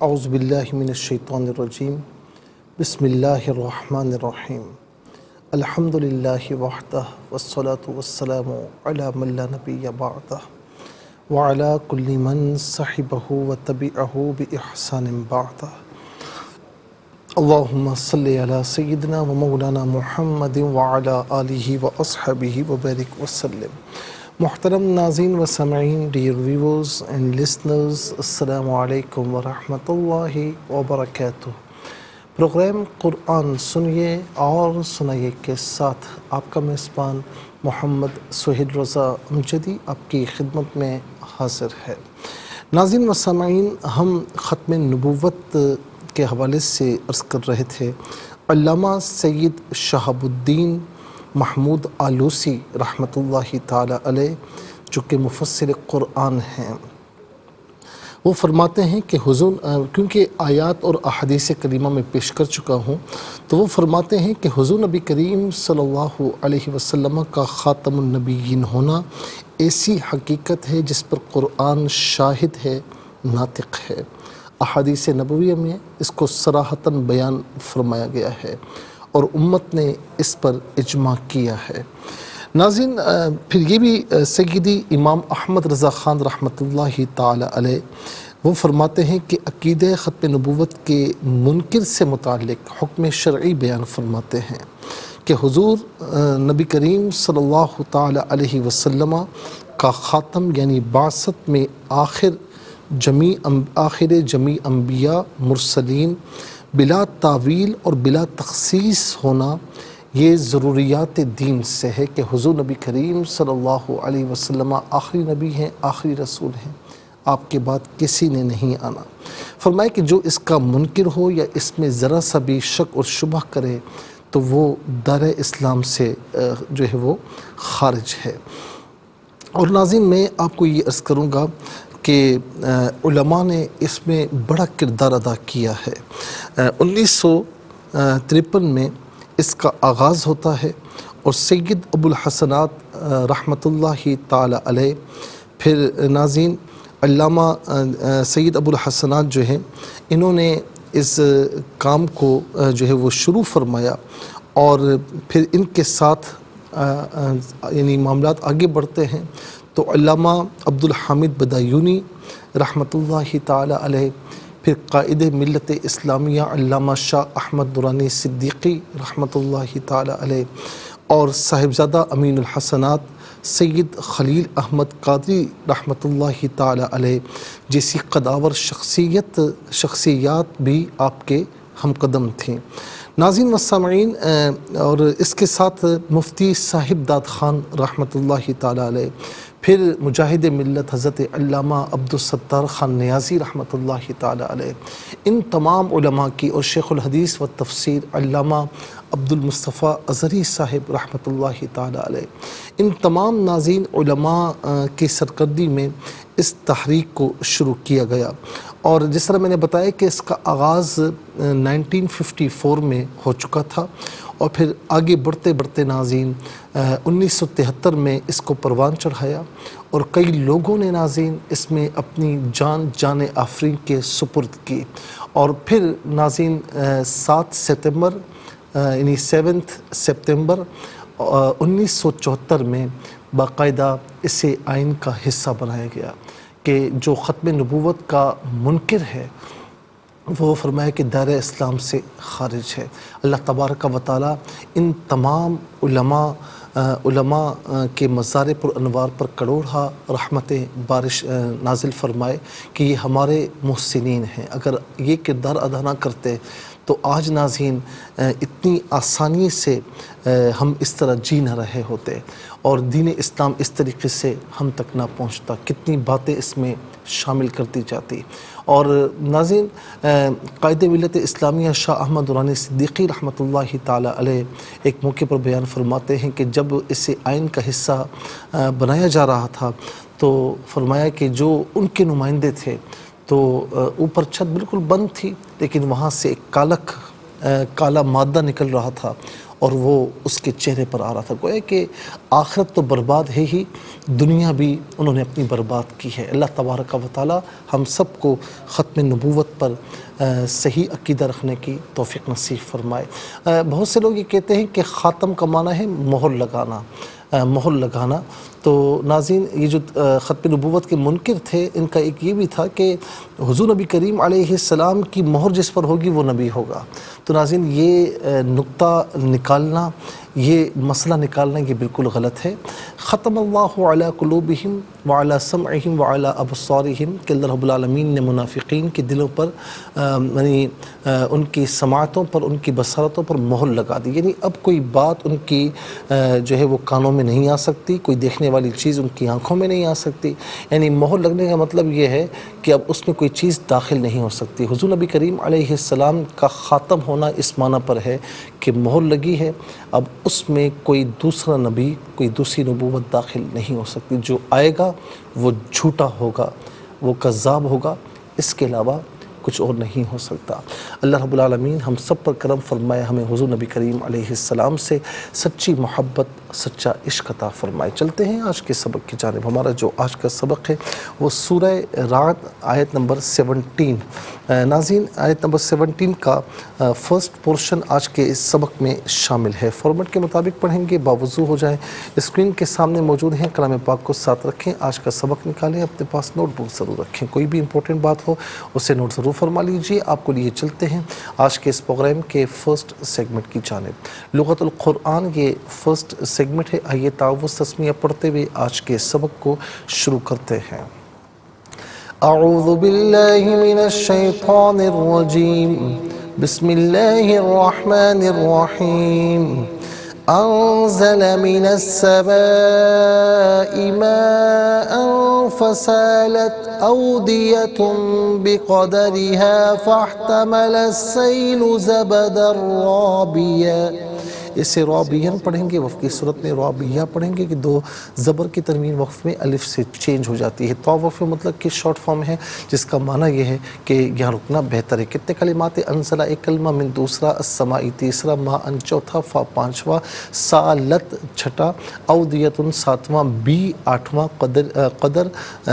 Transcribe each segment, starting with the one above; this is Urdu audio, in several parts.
اعوذ باللہ من الشیطان الرجیم، بسم اللہ الرحمن الرحیم۔ الحمد للہ وحدہ والصلاة والسلام علی من لا نبی بعدہ۔ وعلى كل من صحبه وتبعه بإحسان بعدہ۔ اللہم صلی علی سیدنا و مولانا محمد وعلى آلہ وأصحابہ وبارک وسلم۔ محترم ناظرین و سمعین ڈیئر ویورز اینڈ لسنرز السلام علیکم ورحمۃ اللہ وبرکاتہ۔ پروگرام قرآن سنیے اور سنائیے کے ساتھ آپ کا میزبان محمد سہیل رضا امجدی آپ کی خدمت میں حاضر ہے۔ ناظرین و سامعین، ہم ختم نبوت کے حوالے سے عرض کر رہے تھے، علامہ سید شہاب الدین محمود آلوسی رحمۃ اللہ تعالی علیہ، جو کہ مفسر قرآن ہیں۔ وہ فرماتے ہیں کہ حضور کیونکہ آیات اور احادیث کریمہ میں پیش کر چکا ہوں، تو وہ فرماتے ہیں کہ حضور نبی کریم صلی اللہ علیہ وسلم کا خاتم النبیین ہونا ایسی حقیقت ہے جس پر قرآن شاہد ہے، ناطق ہے۔ احادیث نبویہ میں اس کو سراحتاً بیان فرمایا گیا ہے۔ اور امت نے اس پر اجماع کیا ہے۔ ناظرین پھر یہ بھی سیدی امام احمد رضا خان رحمۃ اللہ تعالی علیہ، وہ فرماتے ہیں کہ عقید ختم نبوت کے منکر سے متعلق حکم شرعی بیان فرماتے ہیں کہ حضور نبی کریم صلی اللہ تعالی علیہ وسلم کا خاتم یعنی باست میں آخر جمی آخر جمی انبیاء، مرسلین بلا تعویل اور بلا تخصیص ہونا یہ ضروریات دین سے ہے کہ حضور نبی کریم صلی اللہ علیہ وسلم آخری نبی ہیں، آخری رسول ہیں، آپ کے بعد کسی نے نہیں آنا۔ فرمائے کہ جو اس کا منکر ہو یا اس میں ذرا سا بھی شک اور شبہ کرے تو وہ در اسلام سے جو ہے وہ خارج ہے۔ اور ناظرین، میں آپ کو یہ عرض کروں گا کہ علماء نے اس میں بڑا کردار ادا کیا ہے۔ انیس سو ترپن میں اس کا آغاز ہوتا ہے اور سید ابو الحسنات رحمۃ اللہ تعالی علیہ، پھر ناظرین، علامہ سید ابو الحسنات جو ہیں، انہوں نے اس کام کو جو ہے وہ شروع فرمایا اور پھر ان کے ساتھ یعنی معاملات آگے بڑھتے ہیں۔ تو علامہ عبدالحامد بدایونی رحمۃ اللہ تعالی علیہ، پھر قائد ملت اسلامیہ علامہ شاہ احمد درانی صدیقی رحمۃ اللہ تعالی علیہ، اور صاحبزادہ امین الحسنات سید خلیل احمد قادری رحمۃ اللہ تعالی علیہ، جیسی قداور شخصیت، شخصیات بھی آپ کے ہم قدم تھیں۔ ناظرین و سامعین اور اس کے ساتھ مفتی صاحب داد خان رحمۃ اللہ تعالی علیہ، پھر مجاہد ملت حضرت علامہ عبدالستار خان نیازی رحمۃ اللہ تعالی علیہ، ان تمام علماء کی اور شیخ الحدیث و تفسیر علامہ عبد المصطفیٰ اظہری صاحب رحمۃ اللہ تعالی علیہ۔ ان تمام ناظرین، علماء کی سرکردی میں اس تحریک کو شروع کیا گیا۔ اور جس طرح میں نے بتایا کہ اس کا آغاز نائنٹین ففٹی فور میں ہو چکا تھا اور پھر آگے بڑھتے بڑھتے ناظرین انیس سو تہتر میں اس کو پروان چڑھایا اور کئی لوگوں نے ناظرین اس میں اپنی جان جان آفرین کے سپرد کی اور پھر ناظرین سات ستمبر یعنی سیونتھ سپتمبر انیس سو چوہتر میں باقاعدہ اسے آئین کا حصہ بنایا گیا۔ کہ جو ختم نبوت کا منکر ہے، وہ فرمایا کہ دائرہ اسلام سے خارج ہے۔ اللہ تبارک و تعالیٰ ان تمام علماء علماء کے مزار پر انوار پر کروڑا رحمت بارش نازل فرمائے کہ یہ ہمارے محسنین ہیں۔ اگر یہ کردار ادا نہ کرتے تو آج ناظرین اتنی آسانی سے ہم اس طرح جی نہ رہے ہوتے۔ اور دین اسلام اس طریقے سے ہم تک نہ پہنچتا، کتنی باتیں اس میں شامل کرتی جاتی۔ اور ناظرین قائد ملت اسلامیہ شاہ احمد دورانی صدیقی رحمۃ اللہ تعالی علیہ ایک موقع پر بیان فرماتے ہیں کہ جب اسے آئین کا حصہ بنایا جا رہا تھا تو فرمایا کہ جو ان کے نمائندے تھے تو اوپر چھت بالکل بند تھی، لیکن وہاں سے ایک کالک کالا مادہ نکل رہا تھا اور وہ اس کے چہرے پر آ رہا تھا۔ گویا کہ آخرت تو برباد ہے ہی، دنیا بھی انہوں نے اپنی برباد کی ہے۔ اللہ تبارک و تعالی ہم سب کو ختم نبوت پر صحیح عقیدہ رکھنے کی توفیق نصیب فرمائے۔ بہت سے لوگ یہ کہتے ہیں کہ خاتم کا معنی ہے مہر لگانا۔ مہر لگانا۔ تو ناظرین، یہ جو ختم نبوت کے منکر تھے، ان کا ایک یہ بھی تھا کہ حضور نبی کریم علیہ السلام کی مہر جس پر ہوگی وہ نبی ہوگا۔ تو ناظرین، یہ نقطہ نکالنا، یہ مسئلہ نکالنا، یہ بالکل غلط ہے۔ ختم اللہ علی قلوبہم وعلی سمعہم وعلی ابصارہم، کہ اللہ رب العالمین نے منافقین کے دلوں پر یعنی ان کی سماعتوں پر، ان کی بصارتوں پر مہر لگا دی۔ یعنی اب کوئی بات ان کی جو ہے وہ کانوں میں نہیں آ سکتی، کوئی دیکھنے والی چیز ان کی آنکھوں میں نہیں آ سکتی۔ یعنی مہر لگنے کا مطلب یہ ہے کہ اب اس میں کوئی چیز داخل نہیں ہو سکتی۔ حضور نبی کریم علیہ السلام کا خاتم ہونا اس معنی پر ہے کہ مہر لگی ہے۔ اب اس میں کوئی دوسرا نبی، کوئی دوسری نبوت داخل نہیں ہو سکتی۔ جو آئے گا، وہ جھوٹا ہوگا، وہ قذاب ہوگا۔ اس کے علاوہ کچھ اور نہیں ہو سکتا۔ اللہ رب العالمین ہم سب پر کرم فرمائے ہمیں حضور نبی کریم علیہ السلام سے سچی محبت سچا عشق عطا فرمائے۔ چلتے ہیں آج کے سبق کی جانب۔ ہمارا جو آج کا سبق ہے، وہ سورہ رات آیت نمبر سیونٹین۔ ناظرین، آیت نمبر سیونٹین کا فرسٹ پورشن آج کے اس سبق میں شامل ہے۔ فارمیٹ کے مطابق پڑھیں گے، باوضو ہو جائیں۔ اسکرین کے سامنے موجود ہیں، کلام پاک کو ساتھ رکھیں۔ آج کا سبق نکالیں، اپنے پاس نوٹ بک ضرور رکھیں۔ کوئی بھی امپورٹنٹ بات ہو، اسے نوٹ ضرور فرما لیجیے۔ آپ کو لیے چلتے ہیں آج کے اس پروگرام کے فرسٹ سیگمنٹ کی جانب۔ لغت القرآن یہ فرسٹ سیگمنٹ سیگمنٹ ہے، آئیے تعوض تسمیہ پڑھتے ہوئے آج کے سبق کو شروع کرتے ہیں۔ اعوذ باللہ من الشیطان الرجیم۔ بسم اللہ الرحمن الرحیم۔ انزل من السماء ماء فسالت اودیت بقدرها فاحتمل السیل زبد الرابیہ اسے رابین پڑھیں گے، وقف کی صورت میں رابیہ پڑھیں گے کہ دو زبر کی ترمین وقف میں الف سے چینج ہو جاتی ہے۔ تو وقف مطلب کہ شارٹ فارم ہے، جس کا معنی یہ ہے کہ یہاں رکنا بہتر ہے۔ کتنے کلمات انزلہ ایک کلمہ من دوسرا السمائی، تیسرا ما، ان چوتھا فا، پانچواں سالت، چھٹا، اودیتن، ساتواں، بی، آٹھواں، قدر قدر،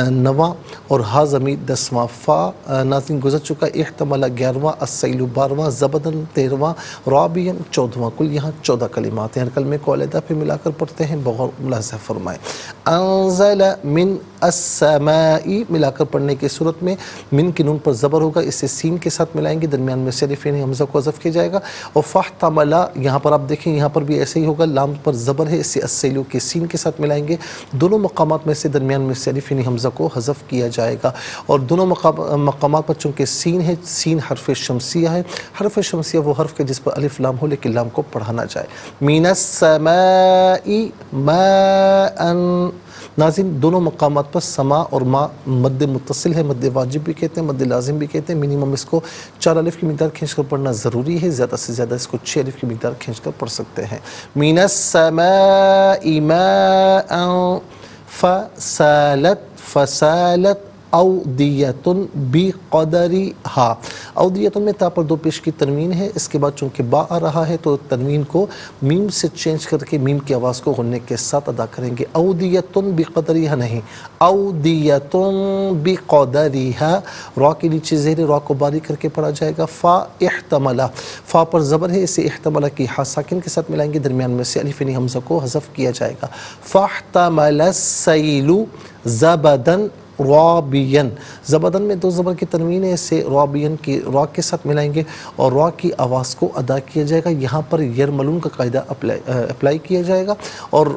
نواں اور ہا زمین، دسواں، فا ناظرین گزر چکا احتمالہ گیارواں السیل بارواں زبدن تیرواں رابین چودواں کل یہاں چودہ کلمات ہیں ہر کلمے کو علیدہ پہ ملا کر پڑھتے ہیں بغور ملاحظہ فرمائے انزل من السمائی ملا کر پڑھنے کی صورت میں من کی نون پر زبر ہوگا اسے سین کے ساتھ ملائیں گے درمیان میں صرف حمزہ کو عذف کیا جائے گا۔ اور فاحتملا یہاں پر آپ دیکھیں، یہاں پر بھی ایسے ہی ہوگا، لام پر زبر ہے اسے السیلو کے سین کے ساتھ ملائیں گے۔ دونوں مقامات میں سے درمیان میں صرف حمزہ کو حذف کیا جائے گا۔ اور دونوں مقامات پر چونکہ سین ہے، سین حرف شمسیہ ہے۔ حرف شمسیہ وہ حرف کے جس پر الف لام ہو، لیکن لام کو پڑھانا جائے۔ من السمائی ماء ناظرین، دونوں مقامات پر سما اور ما مد متصل ہے، مد واجب بھی کہتے ہیں، مد لازم بھی کہتے ہیں۔ منیمم اس کو چار الف کی مقدار کھینچ کر پڑھنا ضروری ہے، زیادہ سے زیادہ اس کو چھ الف کی مقدار کھینچ کر پڑھ سکتے ہیں۔ من السماء ماء فسالت فسالت اودیتن بی قدری ہا اودیتن میں تا پر دو پیش کی تنوین ہے۔ اس کے بعد چونکہ با آ رہا ہے تو تنوین کو میم سے چینج کر کے میم کی آواز کو غننے کے ساتھ ادا کریں گے۔ اودیتن بی قدری ہا نہیں۔ اودیتن بی قدری ہا را کی نیچے زیر را کو باری کر کے پڑھا جائے گا۔ فا احتملہ۔ فا پر زبر ہے۔ اسے احتملہ کی ہا ساکن کے ساتھ ملائیں گے۔ درمیان میں سے علیف یعنی حمزہ کو حذف کیا جائے گا۔ فاحتمل السیلو زبدن رابین۔ زبدن میں دو زبر کی تنوین ہے اسے رابین کی را کے ساتھ ملائیں گے اور را کی آواز کو ادا کیا جائے گا۔ یہاں پر یرملون کا قاعدہ اپلائی کیا جائے گا اور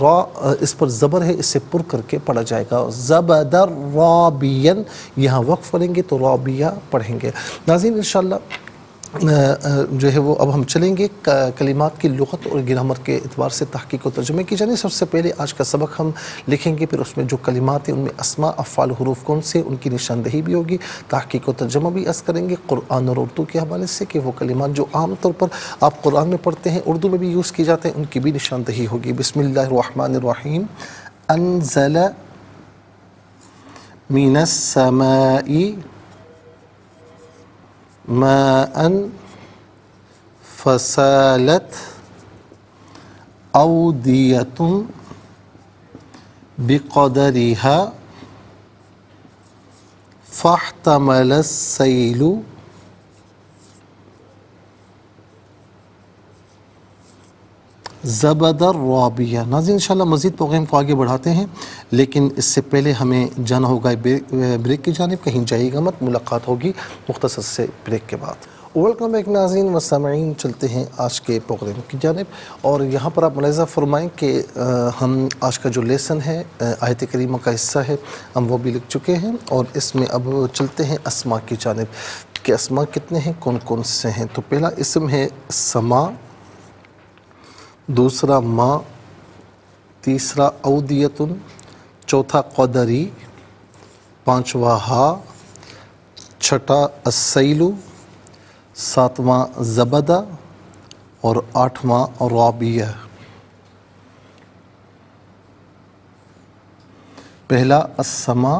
را اس پر زبر ہے اسے پر کر کے پڑھا جائے گا۔ زبدر رابین، یہاں وقف کریں گے تو رابیہ پڑھیں گے۔ ناظرین، انشاءاللہ جو ہے وہ اب ہم چلیں گے کلمات کی لغت اور گرامر کے اعتبار سے تحقیق و ترجمے کی جانے سب سے پہلے آج کا سبق ہم لکھیں گے، پھر اس میں جو کلمات ہیں، ان میں اسماء، افعال حروف کون سے، ان کی نشاندہی بھی ہوگی۔ تحقیق و ترجمہ بھی اس کریں گے، قرآن اور اردو کے حوالے سے کہ وہ کلمات جو عام طور پر آپ قرآن میں پڑھتے ہیں، اردو میں بھی یوز کی جاتے ہیں، ان کی بھی نشاندہی ہوگی۔ بسم اللہ الرحمن الرحیم۔ انزل من السماء ماء فسالت اودیتن بقدرها فاحتمل السیل زبدر رابیہ۔ ناظرین، انشاءاللہ مزید پروگرام کو آگے بڑھاتے ہیں، لیکن اس سے پہلے ہمیں جانا ہوگا بریک کی جانب، کہیں جائے گا مت، ملاقات ہوگی مختصر سے بریک کے بعد۔ ویلکم بیک ناظرین و سامعین، چلتے ہیں آج کے پروگرام کی جانب۔ اور یہاں پر آپ ملاحظہ فرمائیں کہ ہم آج کا جو لیسن ہے آیت کریمہ کا حصہ ہے، ہم وہ بھی لکھ چکے ہیں۔ اور اس میں اب چلتے ہیں اسما کی جانب، کہ اسما کتنے ہیں، کون کون سے ہیں۔ تو پہلا اسم ہے سما دوسرا ما، تیسرا اودیتن، چوتھا قدری، پانچواں ہا، چھٹا السیلو، ساتواں زبدہ اور آٹھواں رابیہ پہلا السما،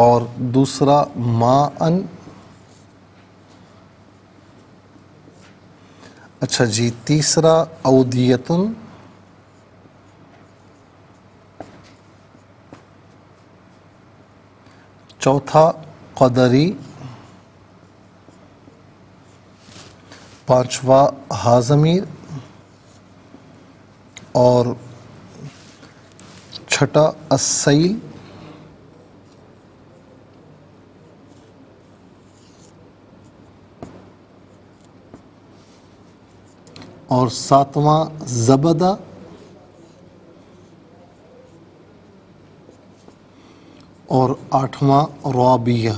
اور دوسرا ما ان اچھا جی تیسرا اودیتن۔ چوتھا قدری۔ پانچواں ہاضمیر۔ اور چھٹا السیل۔ اور ساتواں زبدہ اور آٹھواں رابیہ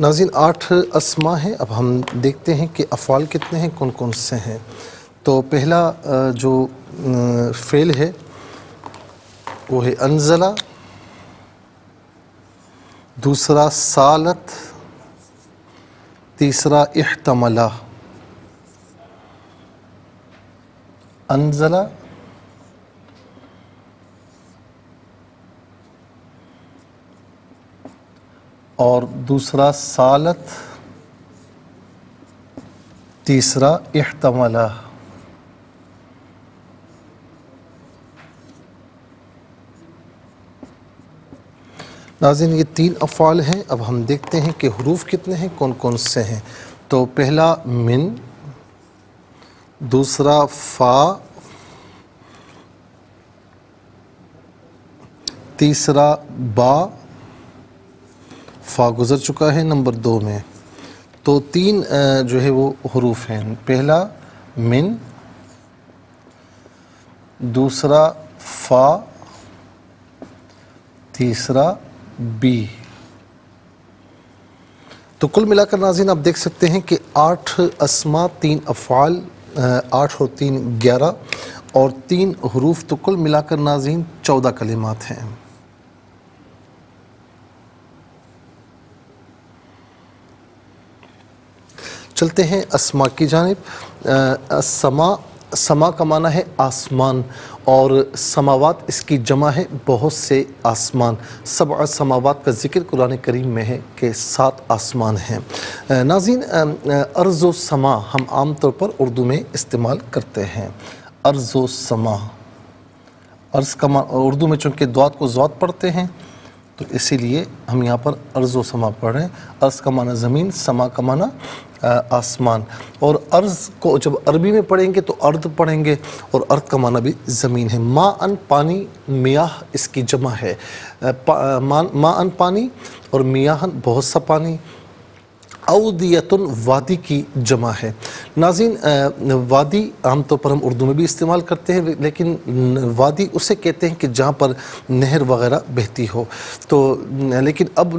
ناظرین، آٹھ اسما ہیں۔ اب ہم دیکھتے ہیں کہ افعال کتنے ہیں، کون کون سے ہیں۔ تو پہلا جو فعل ہے، وہ ہے انزلہ۔ دوسرا سالت تیسرا احتملہ۔ انزلہ۔ اور دوسرا سالت تیسرا احتملہ۔ ناظرین، یہ تین افعال ہیں۔ اب ہم دیکھتے ہیں کہ حروف کتنے ہیں، کون کون سے ہیں۔ تو پہلا من، دوسرا فا، تیسرا با، فا گزر چکا ہے نمبر دو میں۔ تو تین جو ہے وہ حروف ہیں۔ پہلا من، دوسرا فا، تیسرا بی تو کل ملا کر ناظرین آپ دیکھ سکتے ہیں کہ آٹھ اسما تین افعال آٹھ اور تین گیارہ، اور تین حروف تو کل ملا کر ناظرین چودہ کلمات ہیں۔ چلتے ہیں اسما کی جانب۔ سما سما کا معنی ہے آسمان اور سماوات اس کی جمع ہے بہت سے آسمان۔ سبع سماوات کا ذکر قرآن کریم میں ہے کہ سات آسمان ہیں۔ ناظرین ارض و سما ہم عام طور پر اردو میں استعمال کرتے ہیں۔ ارض و سما۔ عرض کا اردو میں چونکہ دعات کو زوات پڑھتے ہیں تو اسی لیے ہم یہاں پر عرض و سما پڑھ رہے ہیں۔ عرض کا معنی زمین، سما کا معنی آسمان۔ اور عرض کو جب عربی میں پڑھیں گے تو ارد پڑھیں گے اور ارد کا معنی بھی زمین ہے۔ ما ان پانی، میاہ اس کی جمع ہے۔ ما ان پانی اور میاہن بہت سا پانی۔ اودیتن وادی کی جمع ہے۔ ناظرین وادی عام طور پر ہم اردو میں بھی استعمال کرتے ہیں، لیکن وادی اسے کہتے ہیں کہ جہاں پر نہر وغیرہ بہتی ہو۔ تو، لیکن اب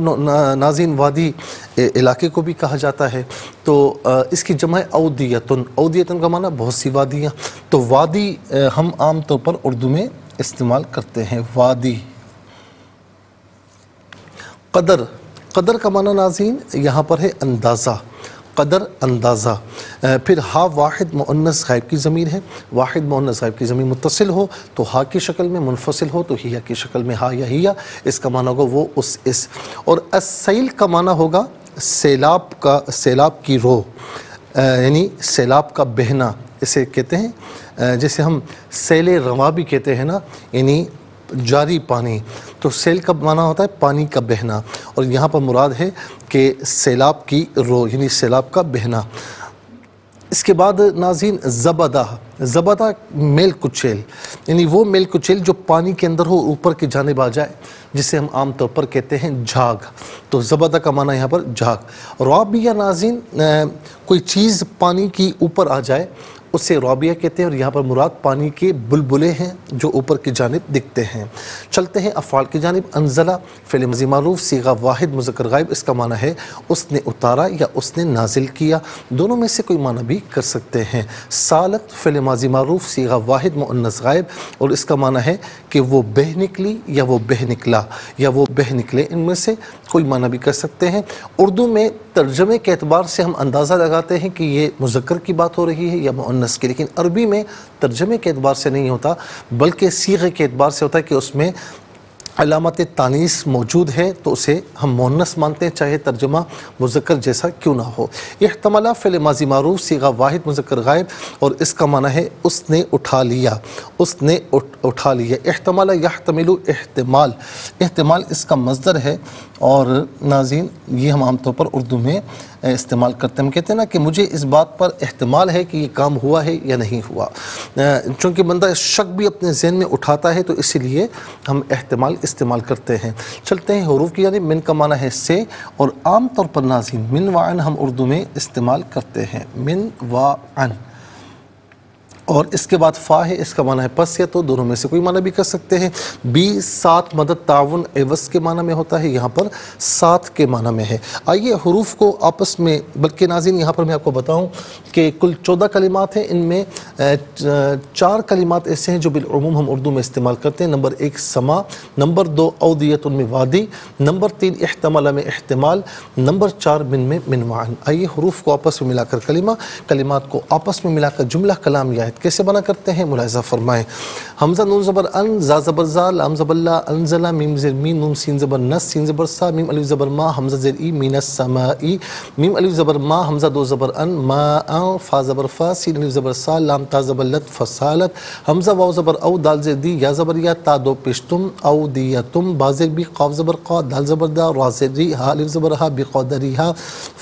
ناظرین، وادی علاقے کو بھی کہا جاتا ہے۔ تو اس کی جمع ہے اودیتن۔ اودیتن کا معنی بہت سی وادیاں۔ تو وادی ہم عام طور پر اردو میں استعمال کرتے ہیں۔ وادی، قدر۔ قدر کا معنی ناظرین یہاں پر ہے اندازہ، قدر اندازہ۔ پھر ہا واحد مؤنس غائب کی ضمیر ہے۔ واحد مؤنس غائب کی ضمیر متصل ہو تو ہا کی شکل میں منفصل ہو تو ہیا کی شکل میں ہا یا ہیا۔ اس کا معنی ہوگا وہ اس اس۔ اور السیل کا معنی ہوگا سیلاب کا، سیلاب کی رو۔ یعنی سیلاب کا بہنا، اسے کہتے ہیں۔ جیسے ہم سیل رواں بھی کہتے ہیں نا یعنی جاری پانی۔ تو سیل کا معنی ہوتا ہے پانی کا بہنا۔ اور یہاں پر مراد ہے کہ سیلاب کی رو یعنی سیلاب کا بہنا۔ اس کے بعد ناظرین، زبدہ۔ زبدہ میل کچیل۔ یعنی وہ میل کچیل جو پانی کے اندر ہو، اوپر کی جانب آ جائے، جسے ہم عام طور پر کہتے ہیں جھاگ۔ تو زبدہ کا معنی یہاں پر جھاگ۔ رابیہ ناظرین کوئی چیز پانی کی اوپر آ جائے اسے رابیہ کہتے ہیں اور یہاں پر مراد پانی کے بلبلے ہیں جو اوپر کی جانب دکھتے ہیں۔ چلتے ہیں افعال کی جانب۔ انزلہ، فعل مضی معروف سیغہ واحد، مذکر غائب، اس کا معنی ہے اس نے اتارا یا اس نے نازل کیا۔ دونوں میں سے کوئی معنی بھی کر سکتے ہیں۔ سالت، فعل ماضی معروف سیغہ واحد مؤنس غائب، اور اس کا معنی ہے کہ وہ بہ نکلی یا وہ بہ نکلا، یا وہ بہ نکلے۔ ان میں سے کوئی معنی بھی کر سکتے ہیں۔ اردو میں ترجمے کے اعتبار سے ہم اندازہ لگاتے ہیں کہ یہ مذکر کی بات ہو رہی ہے یا مؤنس کی لیکن عربی میں ترجمے کے اعتبار سے نہیں ہوتا، بلکہ سیغے کے اعتبار سے ہوتا ہے کہ اس میں علامت تانیس موجود ہے، تو اسے ہم مونس مانتے ہیں، چاہے ترجمہ مذکر جیسا کیوں نہ ہو۔ احتمالہ فعل ماضی معروف، سیغہ واحد، مذکر غائب، اور اس کا معنی ہے اس نے اٹھا لیا، اس نے اٹھا لیا۔ احتمالہ یحتمل احتمال۔ احتمال اس کا مصدر ہے، اور ناظرین، یہ ہم عام طور پر اردو میں استعمال کرتے ہیں۔ ہم کہتے ہیں نا کہ مجھے اس بات پر احتمال ہے کہ یہ کام ہوا ہے یا نہیں ہوا۔ چونکہ بندہ شک بھی اپنے ذہن میں اٹھاتا ہے تو اسی لیے ہم احتمال استعمال کرتے ہیں۔ چلتے ہیں حروف کی یعنی من کا معنی ہے سے اور عام طور پر ناظرین من وعن ہم اردو میں استعمال کرتے ہیں۔ من وعن اور اس کے بعد فا ہے، اس کا معنی ہے پس یا تو دونوں میں سے کوئی معنی بھی کر سکتے ہیں۔ بی، سات، مدد، تعاون، عوض کے معنی میں ہوتا ہے، یہاں پر سات کے معنی میں ہے۔ آئیے حروف کو آپس میں، بلکہ ناظرین، یہاں پر میں آپ کو بتاؤں کہ کل چودہ کلمات ہیں۔ ان میں چار کلمات ایسے ہیں جو بالعموم ہم اردو میں استعمال کرتے ہیں۔ نمبر ایک، سما۔ نمبر دو اودیت ان میں وادی۔ نمبر تین احتمال میں احتمال۔ نمبر چار، من میں منوان۔ آئیے حروف کو آپس میں ملا کر کلمہ، کلمات کو آپس میں ملا کر جملہ، کلام یا کیسے بنا کرتے ہیں؟ ملاحظہ فرمائیں۔ حمزہ نون زبر ان، زا زبر زا، لام زبر لا، انزلہ، میم زر مین نون سین زبر نس، سین زبر سا، میم علیف زبر ما، حمزہ زر ای، مین السمائی میم علیف زبر ما، حمزہ دو زبر ان، ما ان فا زبر فا، سین علیف زبر سا، لام تا زبر لت فسالت حمزہ واو زبر او، دال زر دی، یا زبر یا تا دو پشتم او دیتم بازر بی، قاف زبر قا، دال زبر دا، را زر ری، ہا علیف زبر ہا، بی قادری ہا۔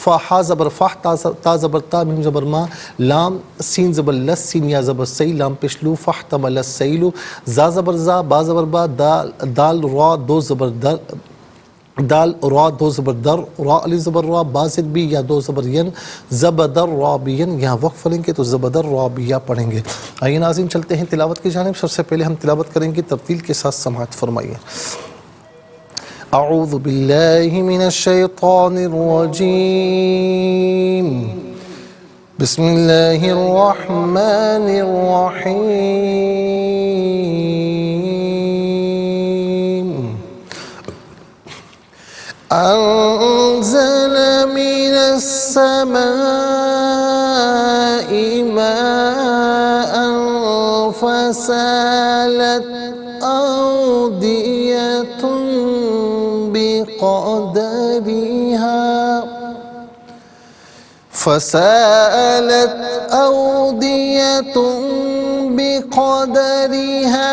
فا حا زبر فا تا زبر تا میم زبر ما. لام سین زبر لس سین یا زبر سی لام پشلو فحتمل السیلو زا زبر زا با زبر با دال, دال را دو زبر در دال را دو زبر در را علی زبر را بازد بھی یا دو زبر ین. زبدر را بین یہاں وقف لیں گے تو زبدر را بیا پڑھیں گے. آئیے ناظرین چلتے ہیں تلاوت کی جانب. سب سے پہلے ہم تلاوت کریں گے ترتیل کے ساتھ سماعت فرمائیے۔ أعوذ باللہ من الشیطان الرجیم بسم الله الرحمن الرحيم. أنزل من السماء ماء فسالت أودية بقدرها فسالت أودية بقدرها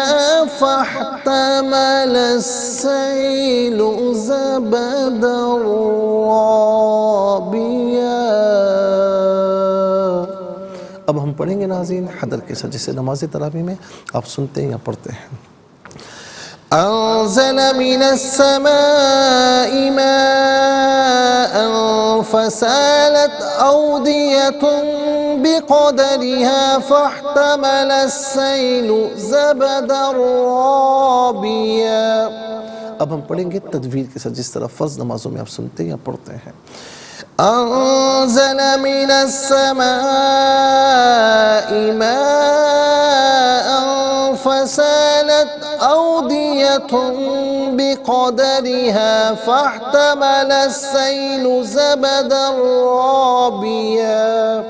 فاحتمل السيل زبدا رابيا. اب ہم پڑھیں گے ناظرین حدر کے ساتھ جسے نماز تراوی میں آپ سنتے ہیں یا پڑھتے ہیں۔ أنزل من السماء ماء فسالت أودية بقدرها فاحتمل السيل زبدا رابيا. ہم پڑھیں گے تدویر کے ساتھ جس طرح فرض نمازوں میں آپ سنتے ہیں یا پڑھتے ہیں أنزل من السماء ماء فسالت أودية أودية بقدرها فاحتمل السيل زبدا رابيا.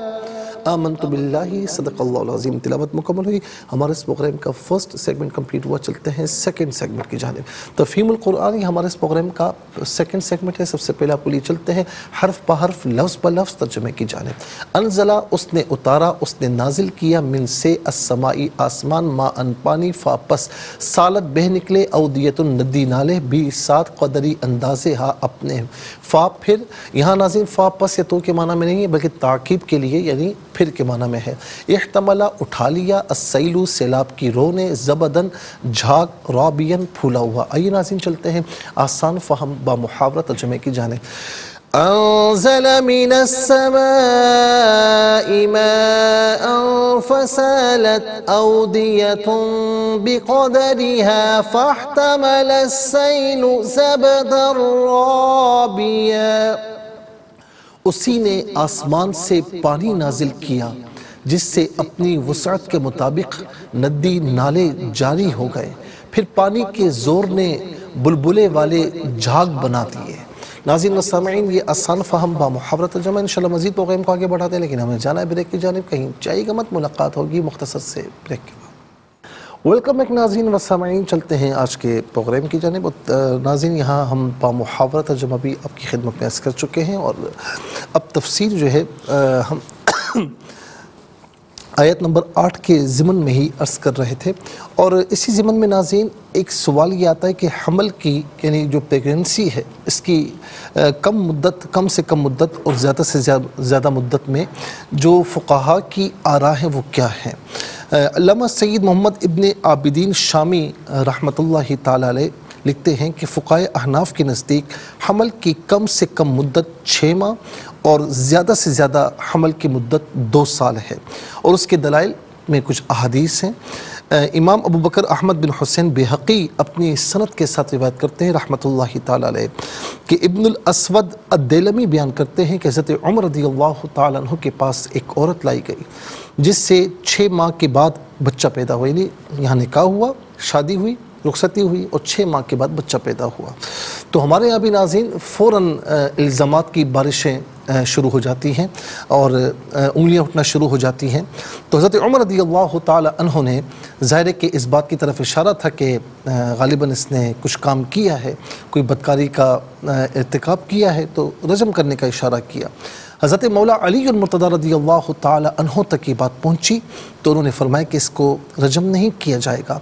آمنت باللہ، صدق اللہ العظیم، تلاوت مکمل ہوئی۔ ہمارے اس پروگرام کا فرسٹ سیگمنٹ کمپلیٹ ہوا، چلتے ہیں سیکنڈ سیگمنٹ کی جانب۔ تفہیم القرآن یہ ہمارے اس پروگرام کا سیکنڈ سیگمنٹ ہے۔ سب سے پہلے آپ کو لیے چلتے ہیں، حرف پہ حرف، لفظ پہ لفظ ترجمے کی جانب۔ انزلہ، اس نے اتارا، اس نے نازل کیا، من سے السمائی آسمان، ما ان پانی، فا پس۔ سالت بہ نکلے، اودیت ندی نالے بھی سات قدری اندازے، ہا اپنے۔ فا پھر، یہاں ناظرین فا پس یا تو کے معنی میں نہیں ہے، بلکہ تعقیب کے لیے یعنی پھر کے معنی میں ہے۔ احتملہ اٹھا لیا السیلو سیلاب کی رونے زبدن جھاگ رابین پھولا ہوا۔ آئیے ناظرین چلتے ہیں۔ آسان فہم با محاورہ ترجمے کی جانے أنزل من السماء ماء فسالت أودية بقدرها فاحتمل السيل زبدا رابيا اسی نے آسمان سے پانی نازل کیا، جس سے اپنی وسعت کے مطابق ندی نالے جاری ہو گئے۔ پھر پانی کے زور نے بلبلے والے جھاگ بنا دیے۔ ناظرین و سامعین، یہ آسان فہم با محاورت ترجمہ انشاءاللہ مزید پروگرام کو آگے بڑھاتے ہیں، لیکن ہمیں جانا ہے بریک کی جانب۔ کہیں چاہیے گا مت ملاقات ہوگی مختصر سے بریک کے بعد۔ ویلکم ایک ناظرین و سامعین چلتے ہیں آج کے پروگرام کی جانب. ناظرین، یہاں ہم با محاورہ ترجمہ بھی آپ کی خدمت میں عرض کر چکے ہیں. اور اب تفسیر جو ہے ہم آیت نمبر آٹھ کے ضمن میں ہی عرض کر رہے تھے. اور اسی ضمن میں، ناظرین، ایک سوال یہ آتا ہے کہ حمل کی یعنی جو پیگنسی ہے، اس کی کم مدت، کم سے کم مدت اور زیادہ سے زیادہ مدت میں جو فقہا کی آراء ہیں وہ کیا ہیں؟ علامہ سید محمد ابن عابدین شامی رحمۃ اللہ تعالی علیہ لکھتے ہیں کہ فقائے احناف کے نزدیک حمل کی کم سے کم مدت چھ ماہ اور زیادہ سے زیادہ حمل کی مدت دو سال ہے۔ اور اس کے دلائل میں کچھ احادیث ہیں۔ امام ابو بکر احمد بن حسین بحقی اپنی صنعت کے ساتھ روایت کرتے ہیں رحمۃ اللہ تعالیٰ علیہ کہ ابن الاسود الدیلمی بیان کرتے ہیں کہ حضرت عمر رضی اللہ تعالیٰ عنہ کے پاس ایک عورت لائی گئی۔ جس سے چھ ماہ کے بعد بچہ پیدا ہوا یعنی یہاں نکاح ہوا، شادی ہوئی، رخصتی ہوئی اور چھ ماہ کے بعد بچہ پیدا ہوا۔ تو ہمارے یہاں بھی ناظرین فوراً الزامات کی بارشیں شروع ہو جاتی ہیں اور انگلیاں اٹھنا شروع ہو جاتی ہیں۔ تو حضرت عمر رضی اللہ تعالی عنہ نے ظاہر کہ اس بات کی طرف اشارہ تھا کہ غالباً اس نے کچھ کام کیا ہے، کوئی بدکاری کا ارتکاب کیا ہے، تو رجم کرنے کا اشارہ کیا۔ حضرت مولا علی المرتضی رضی اللہ تعالی عنہ تک یہ بات پہنچی تو انہوں نے فرمایا کہ اس کو رجم نہیں کیا جائے گا۔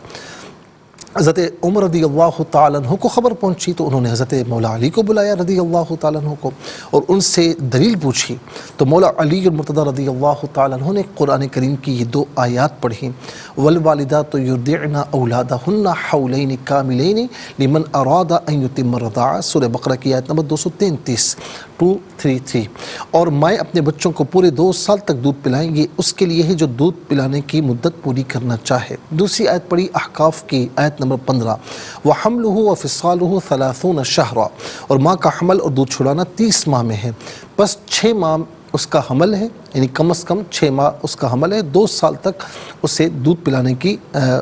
حضرت عمر رضی اللہ تعالیٰ عنہ کو خبر پہنچی تو انہوں نے حضرت مولا علی کو بلایا رضی اللہ تعالیٰ عنہ کو اور ان سے دلیل پوچھی۔ تو مولا علی المرتضی رضی اللہ تعالیٰ عنہ نے قرآن کریم کی یہ دو آیات پڑھی۔ والوالدات یردعن اولادہن حولین کاملین لمن اراد ان یتم الرضاع۔ سورہ بقرہ کی آیت نمبر دو سو تینتیس۔ ٹو تھری تھری اور مائیں اپنے بچوں کو پورے دو سال تک دودھ پلائیں، یہ اس کے لیے ہے جو دودھ پلانے کی مدت پوری کرنا چاہے۔ دوسری آیت پڑھی احقاف کی آیت نمبر پندرہ۔ وَحَمْلُهُ ہو ثَلَاثُونَ شَهْرًا۔ اور ماں کا حمل اور دودھ چھڑانا تیس ماہ میں ہے۔ بس چھ ماہ اس کا حمل ہے۔ یعنی کم از کم چھ ماہ اس کا حمل ہے، دو سال تک اسے دودھ پلانے کی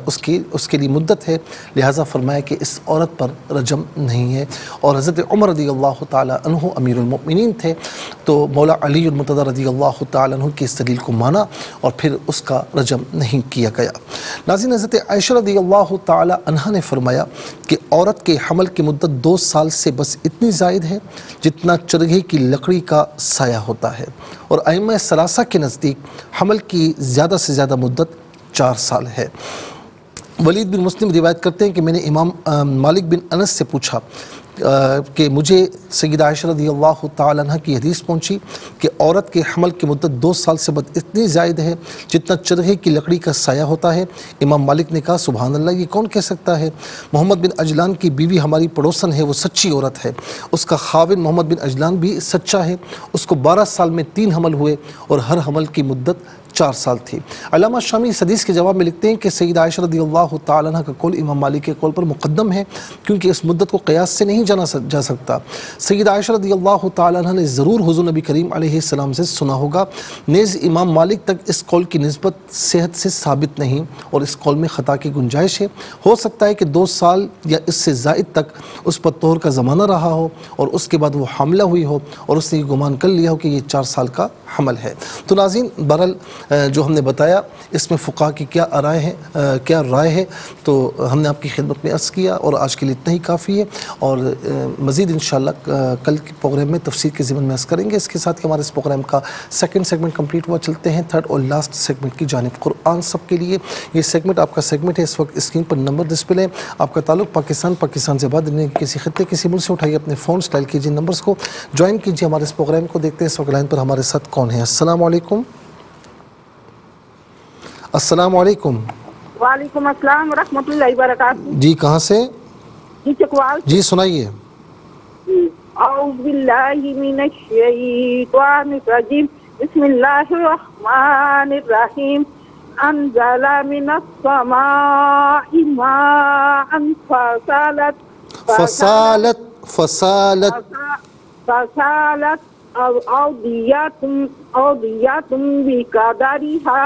اس کی، اس کے لیے مدت ہے۔ لہٰذا فرمایا کہ اس عورت پر رجم نہیں ہے۔ اور حضرت عمر رضی اللہ تعالیٰ عنہ امیر المؤمنین تھے۔ تو مولا علی المتضی رضی اللہ تعالیٰ عنہ کی اس دلیل کو مانا اور پھر اس کا رجم نہیں کیا گیا۔ ناظرین، حضرت عائشہ رضی اللہ تعالیٰ عنہ نے فرمایا کہ عورت کے حمل کی مدت دو سال سے بس اتنی زائد ہے جتنا چرگے کی لکڑی کا سایہ ہوتا ہے۔ اور ائمہ ثلاثہ کے نزدیک حمل کی زیادہ سے زیادہ مدت چار سال ہے۔ ولید بن مسلم روایت کرتے ہیں کہ میں نے امام مالک بن انس سے پوچھا کہ مجھے سید عائشہ رضی اللہ تعالیٰ عنہ کی حدیث پہنچی کہ عورت کے حمل کی مدت دو سال سے بد اتنی زائد ہے جتنا چرغے کی لکڑی کا سایہ ہوتا ہے۔ امام مالک نے کہا، سبحان اللہ، یہ کون کہہ سکتا ہے؟ محمد بن اجلان کی بیوی ہماری پڑوسن ہے، وہ سچی عورت ہے۔ اس کا خاون محمد بن اجلان بھی سچا ہے۔ اس کو بارہ سال میں تین حمل ہوئے اور ہر حمل کی مدت چار سال تھی۔ علامہ شامی اس حدیث کے جواب میں لکھتے ہیں کہ سید عائشہ رضی اللہ تعالیٰ عنہ کا قول امام مالک کے قول پر مقدم ہے، کیونکہ اس مدت کو قیاس سے نہیں جانا جا سکتا۔ سید عائشہ رضی اللہ تعالیٰ عنہ نے ضرور حضور نبی کریم علیہ السلام سے سنا ہوگا۔ نیز امام مالک تک اس قول کی نسبت صحت سے ثابت نہیں اور اس قول میں خطا کی گنجائش ہے۔ ہو سکتا ہے کہ دو سال یا اس سے زائد تک اس پر طور کا زمانہ رہا ہو اور اس کے بعد وہ حاملہ ہوئی ہو اور اس نے یہ گمان کر لیا ہو کہ یہ چار سال کا حمل ہے۔ تو ناظرین برل جو ہم نے بتایا، اس میں فقہ کی کیا رائے ہے کیا رائے ہے؟ تو ہم نے آپ کی خدمت میں عرض کیا اور آج کے لیے اتنا ہی کافی ہے۔ اور مزید انشاءاللہ کل کے پروگرام میں تفسیر کے ذمن میں عرض کریں گے۔ اس کے ساتھ ہمارے اس پروگرام کا سیکنڈ سیگمنٹ کمپلیٹ ہوا۔ چلتے ہیں تھرڈ اور لاسٹ سیگمنٹ کی جانب۔ قرآن سب کے لیے یہ سیگمنٹ آپ کا سیگمنٹ ہے۔ اس وقت اسکرین پر نمبر ڈسپلے آپ کا تعلق پاکستان پاکستان سے بعد کسی خطے کسی ملک سے اٹھائیے اپنے فون سٹائل کیجیے نمبرز کو۔ جوائن کیجیے ہمارے اس پروگرام کو۔ دیکھتے ہیں اس وقت لائن پر ہمارے ساتھ کون ہے۔ السلام علیکم۔ السلام علیکم۔ وعلیکم السلام ورحمۃ اللہ وبرکاتہ۔ جی کہاں سے؟ جی چکوال۔ جی سنائیے۔ اعوذ باللہ من الشیطان الرجیم۔ بسم اللہ الرحمن الرحیم۔ انزل من السماء ماء فصالت۔ فصالت فصالت۔ فصالت اودیات اودیات بقدرها۔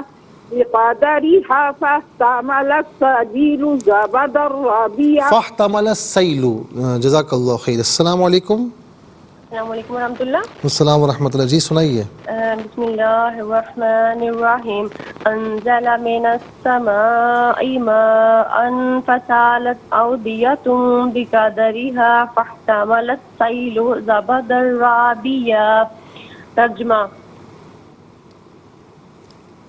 بقدرها فاحتمل السيل زبد الربيع. فاحتمل السيل. جزاك الله خير. السلام عليكم. السلام عليكم ورحمة الله. السلام ورحمة الله. جي سنية. آه، بسم الله الرحمن الرحيم. أنزل من السماء ماء فسالت أودية بقدرها فاحتمل السيل زبد الربيع. ترجمة.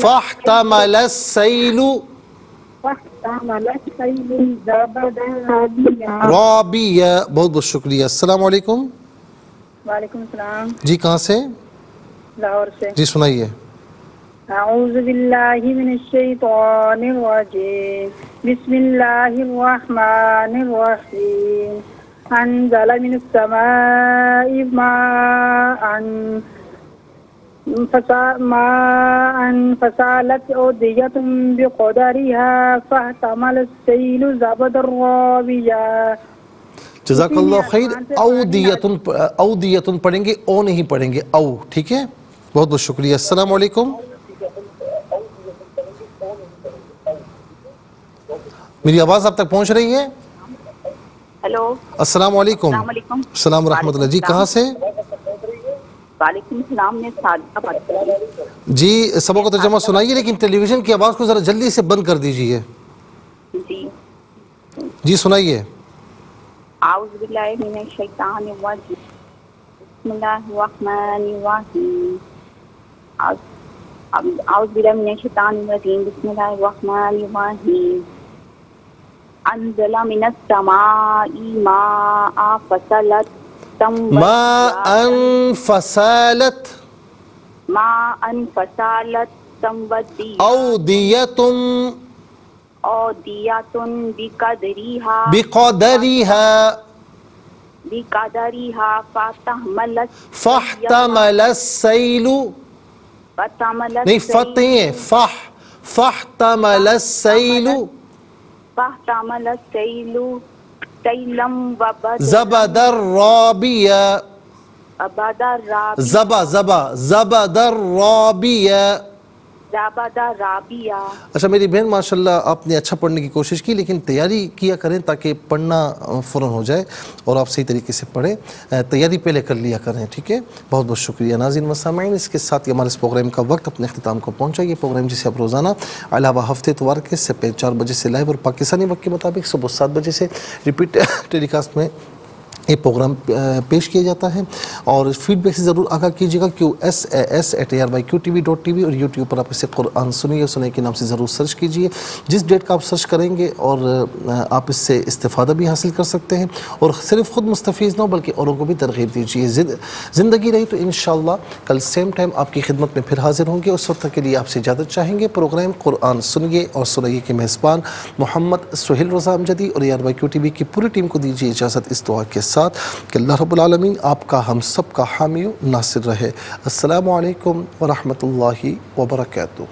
فاحتمل السيل زبدا رابيا رابیہ بہت بہت شکریہ۔ السلام علیکم۔ وعلیکم السلام۔ جی کہاں سے؟ لاہور سے۔ جی سنائیے۔ اعوذ باللہ من الشیطان الرجیم۔ بسم اللہ الرحمن الرحیم۔ انزل من السماء ماء ماء فسالت أودية بقدرها فاحتمل السيل زبد الرابية. جزاک اللہ خیر اودیتن اودیتن پڑھیں گے او نہیں پڑھیں گے او ٹھیک ہے؟ بہت بہت شکریہ۔ السلام علیکم۔ میری آواز آپ تک پہنچ رہی ہے؟ ہیلو السلام علیکم۔ السلام علیکم۔ السلام ورحمۃ اللہ۔ جی کہاں سے؟ وعلیکم السلام میں جی سبق و ترجمہ سنائیے لیکن ٹیلی ویژن کی آواز کو ذرا جلدی سے بند کر دیجیے۔ جی۔ جی سنائیے۔ اعوذ باللہ من الشیطان الرجیم۔ بسم اللہ الرحمن الرحیم۔ اعوذ باللہ من الشیطان الرجیم۔ بسم اللہ الرحمن الرحیم۔ انزل من السماء ماء فصلت ما ان فصالت ماء تنبتی اودیتم اودیات بقدریها بقدرها. بقدرها. فتحملت فاحتمل السیل فتحملت نہیں فتح نہیں ہے فح فاحتمل السیل زبد الرابیہ بدر رابی زبا زبا. زبد الرابیہ رابیہ اچھا میری بہن ماشاءاللہ آپ نے اچھا پڑھنے کی کوشش کی لیکن تیاری کیا کریں تاکہ پڑھنا فوراً ہو جائے اور آپ صحیح طریقے سے پڑھیں تیاری پہلے کر لیا کریں ٹھیک ہے بہت بہت شکریہ ناظرین و سامعین اس کے ساتھ ہی ہمارے اس پروگرام کا وقت اپنے اختتام کو پہنچا یہ پروگرام جسے آپ روزانہ علاوہ ہفتے اتوار کے سے چار بجے سے لائیو اور پاکستانی وقت کے مطابق صبح سات بجے سے ریپیٹ ٹیلی کاسٹ میں یہ پروگرام پیش کیا جاتا ہے اور فیڈ بیک سے ضرور آگاہ کیجیے گا Q S A S at A R by Q T V dot T V اور یوٹیوب پر آپ اسے قرآن سنیے سنے کے نام سے ضرور سرچ کیجیے۔ جس ڈیٹ کا آپ سرچ کریں گے اور آپ اس سے استفادہ بھی حاصل کر سکتے ہیں۔ اور صرف خود مستفیض نہ ہو، بلکہ اوروں کو بھی ترغیب دیجیے۔ زندگی رہی تو انشاءاللہ کل سیم ٹائم آپ کی خدمت میں پھر حاضر ہوں گے۔ اس وقت کے لیے آپ سے اجازت چاہیں گے، پروگرام قرآن سنیے اور سنائیے کے میزبان محمد سہیل رضا امجدی اور یار بائی کیو ٹی وی کی پوری ٹیم کو دیجیے اجازت اس دعا کے ساتھ۔ ساتھ کہ اللہ رب العالمین آپ کا ہم سب کا حامی و ناصر رہے۔ السلام علیکم ورحمۃ اللہ وبرکاتہ۔